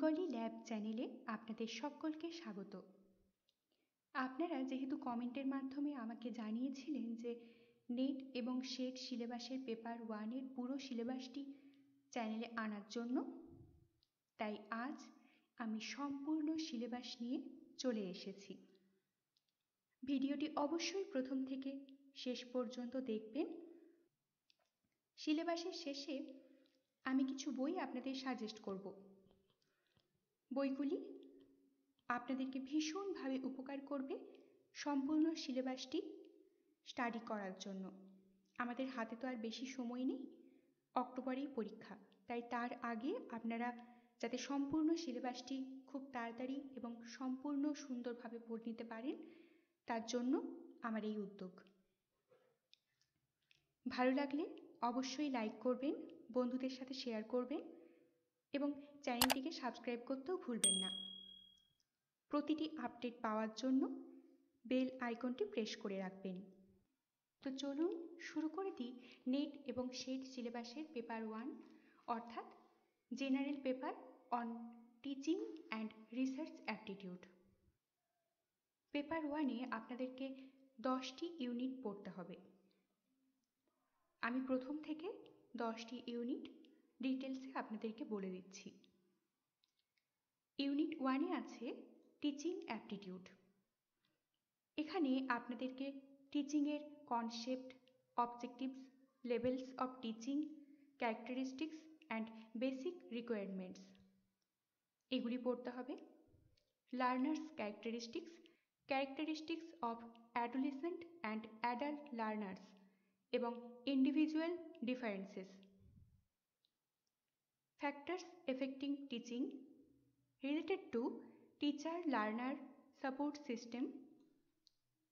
Bengali lab চ্যানেলে আপনাদের সকলকে স্বাগত। আপনারা যেহেতু কমেন্টের মাধ্যমে আমাকে জানিয়েছিলেন যে নেট এবং শেড সিলেবাসের পেপার ওয়ানের পুরো সিলেবাসটি চ্যানেলে আনার জন্য, তাই আজ আমি সম্পূর্ণ সিলেবাস নিয়ে চলে এসেছি। ভিডিওটি অবশ্যই প্রথম থেকে শেষ পর্যন্ত দেখবেন। সিলেবাসের শেষে আমি কিছু বই আপনাদের সাজেস্ট করব। বইগুলি আপনাদেরকে ভীষণভাবে উপকার করবে সম্পূর্ণ সিলেবাসটি স্টাডি করার জন্য। আমাদের হাতে তো আর বেশি সময় নেই, অক্টোবরেই পরীক্ষা। তাই তার আগে আপনারা যাতে সম্পূর্ণ সিলেবাসটি খুব তাড়াতাড়ি এবং সম্পূর্ণ সুন্দরভাবে পড়ে নিতে পারেন, তার জন্য আমার এই উদ্যোগ। ভালো লাগলে অবশ্যই লাইক করবেন, বন্ধুদের সাথে শেয়ার করবেন। এবং চ্যানেলটিকে সাবস্ক্রাইব করতেও ভুলবেন না। প্রতিটি আপডেট পাওয়ার জন্য বেল আইকনটি প্রেস করে রাখবেন। তো চলুন শুরু করে দিই নেট এবং শেড সিলেবাসের পেপার ওয়ান, অর্থাৎ general paper on teaching and research aptitude. Paper ওয়ানে আপনাদেরকে দশটি ইউনিট পড়তে হবে। আমি প্রথম থেকে দশটি ইউনিট ডিটেলসে আপনাদেরকে বলে দিচ্ছি। ইউনিট ওয়ানে আছে টিচিং অ্যাপটিটিউড এখানে আপনাদেরকে টিচিংয়ের concept objectives levels of teaching characteristics and basic requirements এগুলি পড়তে হবে। Learners characteristics characteristics of adolescent and adult learners এবং individual differences factors affecting teaching related to teacher learner support system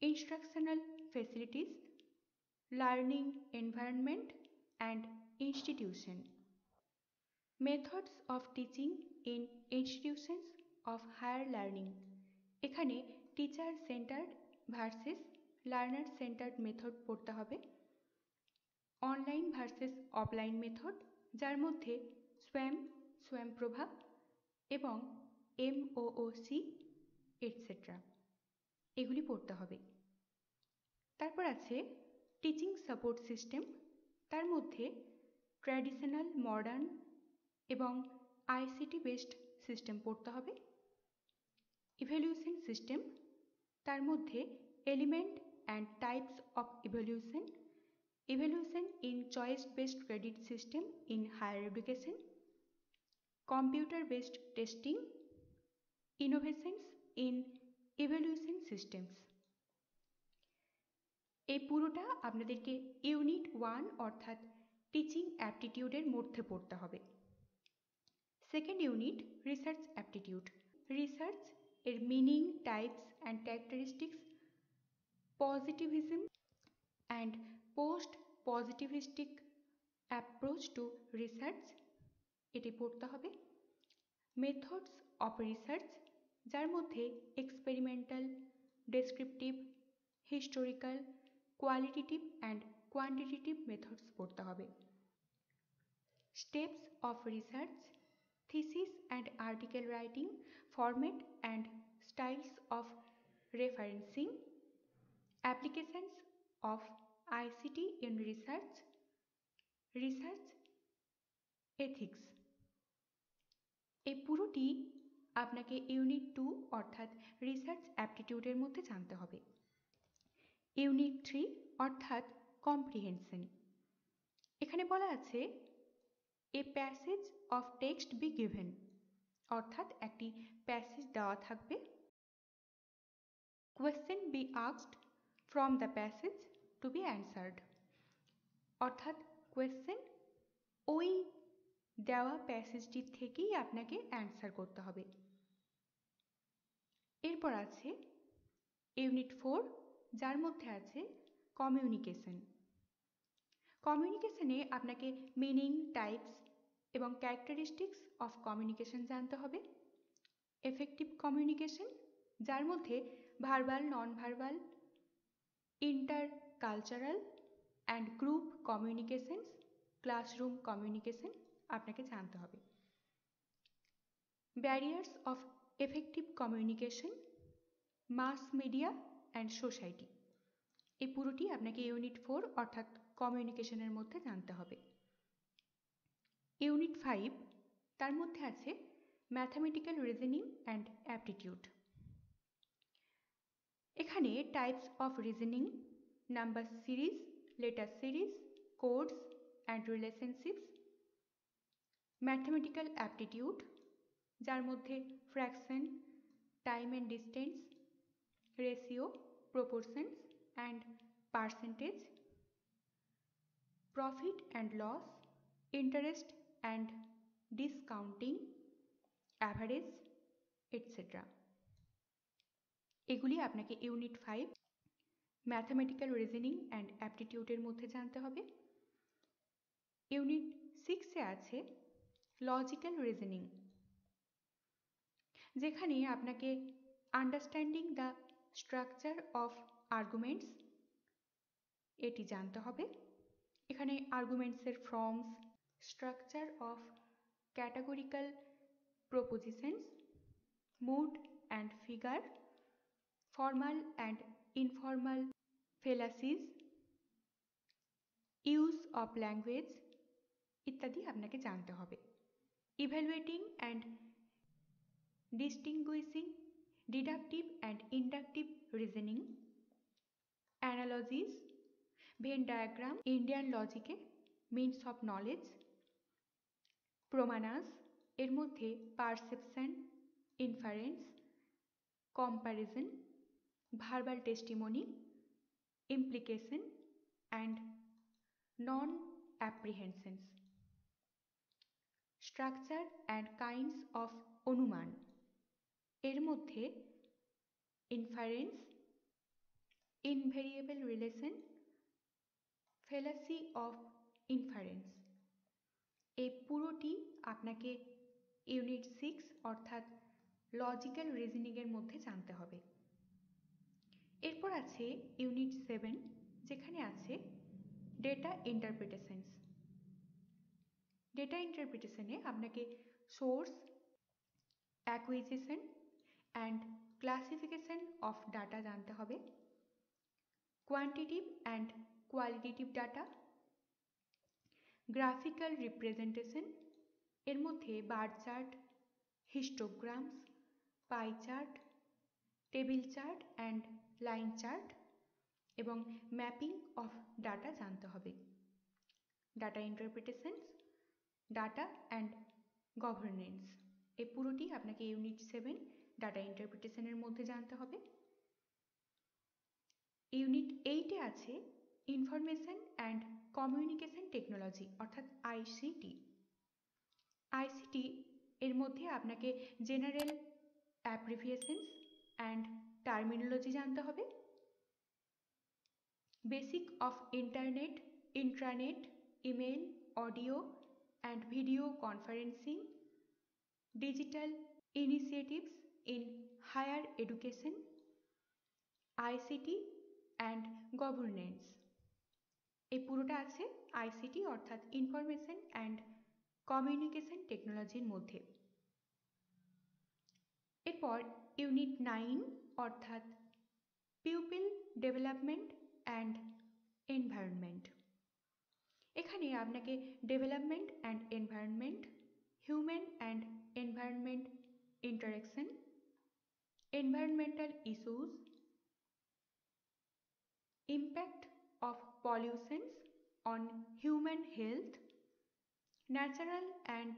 instructional facilities, learning environment and institution. Methods of teaching in institutions of higher learning. এখানে teacher centred versus learner centred method পড়তে হবে online versus offline method যার মধ্যে স্ব্যাম প্রভাব এবং এমওওসি etcetera এগুলি পড়তে হবে। তারপর আছে টিচিং সাপোর্ট সিস্টেম তার মধ্যে ট্র্যাডিশনাল মডার্ন এবং আইসিটি বেসড সিস্টেম পড়তে হবে। ইভ্যালিউশন সিস্টেম তার মধ্যে element and types of evaluation evaluation in choice based credit system in higher education computer based testing innovations in evaluation systems এই পুরোটা আপনাদেরকে ইউনিট ওয়ান অর্থাৎ টিচিং অ্যাপটিটিউডের মধ্যে পড়তে হবে। Second unit research aptitude research এর meaning types and characteristics positivism and post positivistic approach to research এটি পড়তে হবে। মেথডস অফ রিসার্চ যার মধ্যে experimental descriptive historical qualitative and quantitative methods পড়তে হবে। Steps of research thesis and article writing format and styles of referencing applications of ICT in research research ethics এই পুরোটি আপনাকে ইউনিট টু অর্থাৎ research অ্যাপটিটিউডের মধ্যে জানতে হবে। ইউনিট থ্রি অর্থাৎ কম্প্রিহেনশন। এখানে বলা আছে, a passage of text be given. অর্থাৎ একটি প্যাসেজ দেওয়া থাকবে। Question be asked from the passage to be answered. অর্থাৎ কোয়েশ্চেন ওই দেওয়া প্যাসেজটির থেকেই আপনাকে অ্যান্সার করতে হবে। এরপর আছে ইউনিট ফোর, যার মধ্যে আছে কমিউনিকেশন। কমিউনিকেশনে আপনাকে মিনিং, টাইপস এবং ক্যারেক্টারিস্টিক্স অফ কমিউনিকেশন জানতে হবে। এফেক্টিভ কমিউনিকেশন, যার মধ্যে verbal non verbal intercultural and group communications, classroom communication আপনাকে জানতে হবে। Barriers of effective communication mass media and society এই পুরোটি আপনাকে ইউনিট ফোর অর্থাৎ কমিউনিকেশনের মধ্যে জানতে হবে। ইউনিট ফাইভ তার মধ্যে আছে ম্যাথামেটিক্যাল রিজনিং অ্যান্ড অ্যাপটিটিউড এখানে types of reasoning number series letter series codes and relationships mathematical aptitude যার মধ্যে fraction time and distance ratio proportions and percentage profit and loss interest and discounting average etcetera এগুলি আপনাকে unit five mathematical reasoning and অ্যাপটিটিউডের মধ্যে জানতে হবে। Unit সিক্সে আছে logical reasoning. যেখানে আপনাকে understanding the structure of arguments, এটি জানতে হবে। এখানে আর্গুমেন্টসের forms, structure of categorical propositions, mood and figure, formal and informal fallacies, use of language ইত্যাদি আপনাকে জানতে হবে। Evaluating and distinguishing deductive and inductive reasoning analogies Venn diagram Indian লজিকে means of knowledge প্রমানাস এর মধ্যে perception inference comparison verbal testimony implication and non apprehensions structure and kinds of অনুমান এর মধ্যে inference invariable relation fallacy of inference এই পুরোটি আপনাকে unit six অর্থাৎ লজিক্যাল রিজনিংয়ের মধ্যে জানতে হবে। এরপর আছে ইউনিট সেভেন যেখানে আছে ডেটা ইন্টারপ্রিটেশনস ডেটা ইন্টারপ্রিটেশনে আপনাকে source acquisition and classification of data জানতে হবে। Quantitative and qualitative data graphical representation এর মধ্যে bar chart histograms pie chart table chart and line chart এবং ম্যাপিং অফ ডাটা জানতে হবে। Data interpretations data and governance এ পুরোটি আপনাকে ইউনিট সেভেন ডাটা ইন্টারপ্রিটেশনের মধ্যে জানতে হবে। ইউনিট এইটে আছে ইনফরমেশন অ্যান্ড কমিউনিকেশন টেকনোলজি অর্থাৎ আইসিটি আইসিটি এর মধ্যে আপনাকে জেনারেল অ্যাপ্রিভিয়েশনস অ্যান্ড টার্মিনোলজি জানতে হবে। Basic of internet intranet email audio and video conferencing digital initiatives in higher education ICT and governance এই পুরোটা আছে আইসিটি অর্থাৎ ইনফরমেশন অ্যান্ড কমিউনিকেশন টেকনোলজির মধ্যে। এরপর ইউনিট নাইন অর্থাৎ পিউপিল ডেভেলপমেন্ট অ্যান্ড এনভায়রনমেন্ট এখানে আপনাকে development and environment human and environment interaction environmental issues impact of pollutions on human health natural and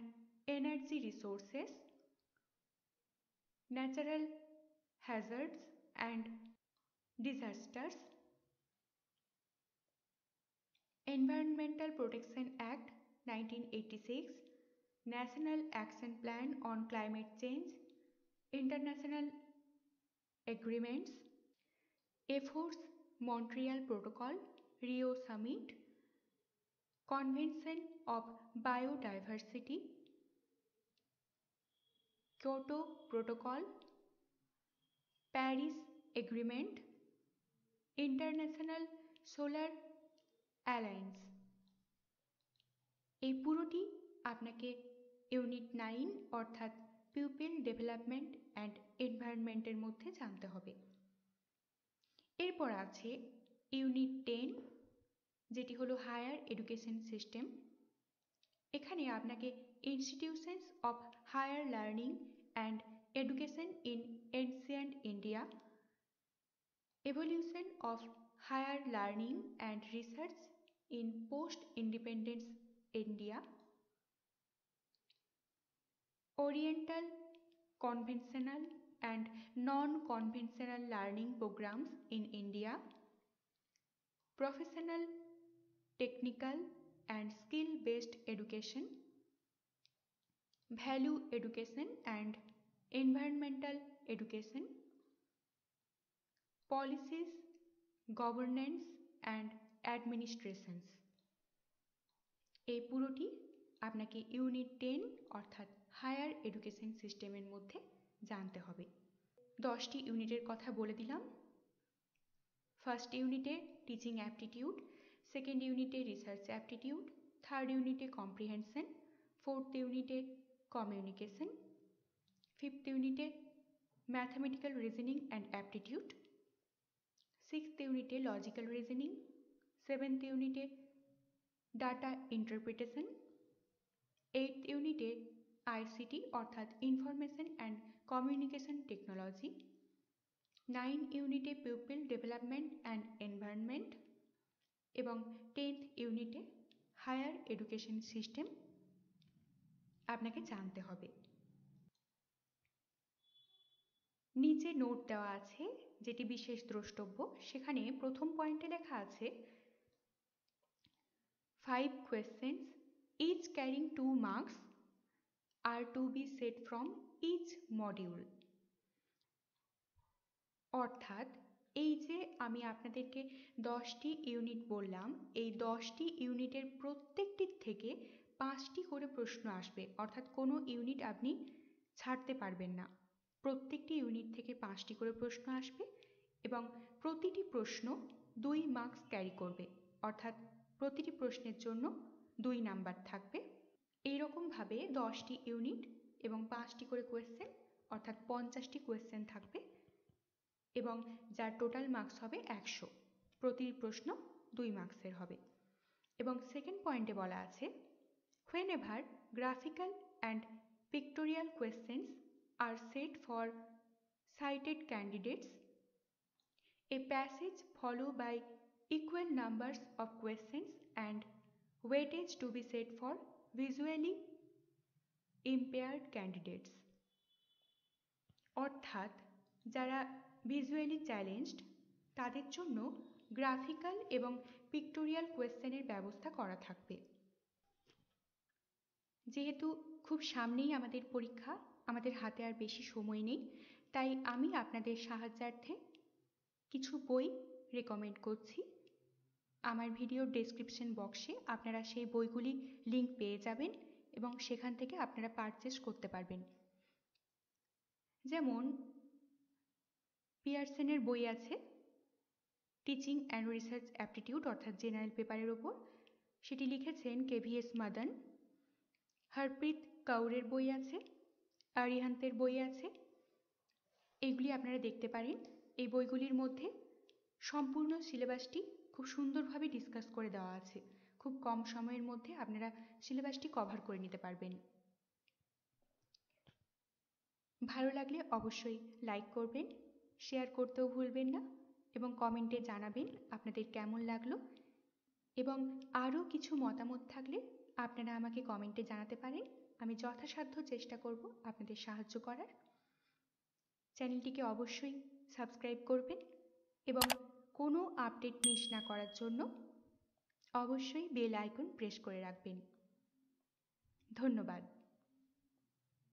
energy resources natural hazards and disasters environmental protection act 1986 national action plan on climate change international agreements, efforts, Montreal Protocol, Rio Summit, Convention of Biodiversity, Kyoto Protocol, Paris Agreement, International Solar Alliance এই পুরোটি আপনাকে unit nine অর্থাৎ pupil development and এনভায়রনমেন্টের মধ্যে জানতে হবে। এরপর আছে ইউনিট টেন, যেটি হলো হায়ার এডুকেশন সিস্টেম। এখানে আপনাকে institutions of higher learning and education in ancient India, evolution of higher learning and research in post-independence India, Oriental conventional and non-conventional learning programs in India, professional, technical and skill-based education, value education and environmental education, policies, governance and administrations এই পুরোটি আপনাকে unit ten অর্থাৎ higher education সিস্টেমের মধ্যে জানতে হবে। দশটি ইউনিটের কথা বলে দিলাম। ফার্স্ট ইউনিটে টিচিং অ্যাপটিটিউড, সেকেন্ড ইউনিটে রিসার্চ অ্যাপটিটিউড, থার্ড ইউনিটে কম্প্রিহেনশন, ফোর্থ ইউনিটে কমিউনিকেশন, ফিফথ ইউনিটে mathematical reasoning and aptitude, sixth ইউনিটে লজিক্যাল রিজনিং সেভেন্থ ইউনিটে ডাটা ইন্টারপ্রিটেশন এইথ ইউনিটে আইসিটি অর্থাৎ information and communication technology nine ইউনিটে পিউপিল ডেভেলপমেন্ট অ্যান্ড এনভায়রনমেন্ট এবং টেন্থ ইউনিটে হায়ার এডুকেশন সিস্টেম আপনাকে জানতে হবে। নিচে নোট দেওয়া আছে, যেটি বিশেষ দ্রষ্টব্য। সেখানে প্রথম পয়েন্টে লেখা আছে five questions each carrying two marks are to be set from each module অর্থাৎ, এই যে আমি আপনাদেরকে দশটি ইউনিট বললাম, এই দশটি ইউনিটের প্রত্যেকটির থেকে পাঁচটি করে প্রশ্ন আসবে। অর্থাৎ, কোনো ইউনিট আপনি ছাড়তে পারবেন না। প্রত্যেকটি ইউনিট থেকে পাঁচটি করে প্রশ্ন আসবে এবং প্রতিটি প্রশ্ন দুই মার্কস ক্যারি করবে। অর্থাৎ প্রতিটি প্রশ্নের জন্য দুই নাম্বার থাকবে এইরকমভাবে দশটি ইউনিট এবং পাঁচটি করে কোয়েশ্চেন অর্থাৎ পঞ্চাশটি কোয়েশ্চেন থাকবে এবং যার টোটাল মার্কস হবে একশো প্রতিটি প্রশ্ন দুই মার্কসের হবে এবং সেকেন্ড পয়েন্টে বলা আছে whenever graphical and pictorial questions are set for cited candidates. A passage followed by equal numbers of questions and weightage to be set for visually impaired candidates. অর্থাৎ, যারা ভিজুয়ালি চ্যালেঞ্জড তাদের জন্য গ্রাফিক্যাল এবং pictorial কোয়েশ্চেনের ব্যবস্থা করা থাকবে যেহেতু খুব সামনেই আমাদের পরীক্ষা, আমাদের হাতে আর বেশি সময় নেই, তাই আমি আপনাদের সাহায্যার্থে কিছু বই রেকমেন্ড করছি আমার ভিডিওর ডেসক্রিপশন বক্সে আপনারা সেই বইগুলি লিঙ্ক পেয়ে যাবেন এবং সেখান থেকে আপনারা পারচেস করতে পারবেন। যেমন পিয়ারসেনের বই আছে টিচিং অ্যান্ড রিসার্চ অ্যাপটিটিউড অর্থাৎ জেনারেল পেপারের ওপর। সেটি লিখেছেন কেভিএস মাদান হরপ্রীত কাউরের বই আছে আরিহান্তের বই আছে। এগুলি আপনারা দেখতে পারেন। এই বইগুলির মধ্যে সম্পূর্ণ সিলেবাসটি খুব সুন্দরভাবে ডিসকাস করে দেওয়া আছে। খুব কম সময়ের মধ্যে আপনারা সিলেবাসটি কভার করে নিতে পারবেন। ভালো লাগলে অবশ্যই লাইক করবেন শেয়ার করতেও ভুলবেন না এবং কমেন্টে জানাবেন আপনাদের কেমন লাগল এবং আরও কিছু মতামত থাকলে আপনারা আমাকে কমেন্টে জানাতে পারেন। আমি যথাসাধ্য চেষ্টা করব আপনাদের সাহায্য করার। চ্যানেলটিকে অবশ্যই সাবস্ক্রাইব করবেন এবং কোনো আপডেট মিস না করার জন্য অবশ্যই বেল আইকন প্রেস করে রাখবেন। ধন্যবাদ।